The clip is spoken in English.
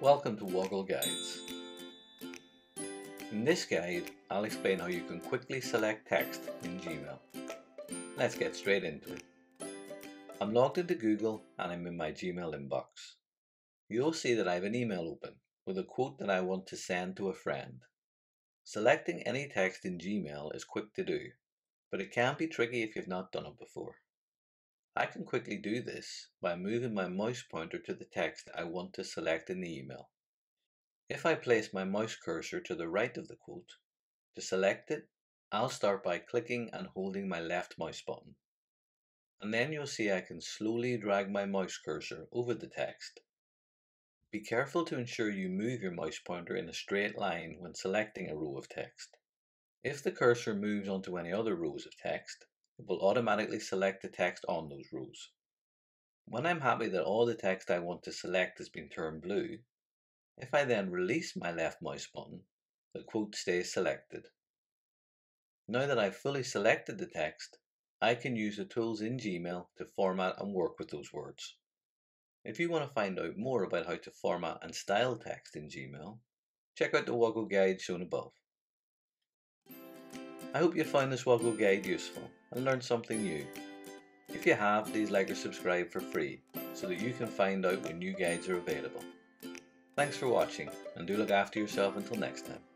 Welcome to Woggle Guides. In this guide, I'll explain how you can quickly select text in Gmail. Let's get straight into it. I'm logged into Google and I'm in my Gmail inbox. You'll see that I have an email open with a quote that I want to send to a friend. Selecting any text in Gmail is quick to do, but it can be tricky if you've not done it before. I can quickly do this by moving my mouse pointer to the text I want to select in the email. If I place my mouse cursor to the right of the quote, to select it, I'll start by clicking and holding my left mouse button. And then you'll see I can slowly drag my mouse cursor over the text. Be careful to ensure you move your mouse pointer in a straight line when selecting a row of text. If the cursor moves onto any other rows of text, it will automatically select the text on those rows. When I'm happy that all the text I want to select has been turned blue, if I then release my left mouse button, the quote stays selected. Now that I've fully selected the text, I can use the tools in Gmail to format and work with those words. If you want to find out more about how to format and style text in Gmail, check out the Woggle guide shown above. I hope you found this Woggle guide useful and learned something new. If you have, please like or subscribe for free so that you can find out when new guides are available. Thanks for watching and do look after yourself until next time.